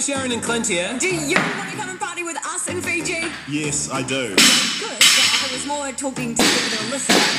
Sharon and Clint here. Do you want to come and party with us in Fiji? Yes, I do. Good, but I was more talking to the listener.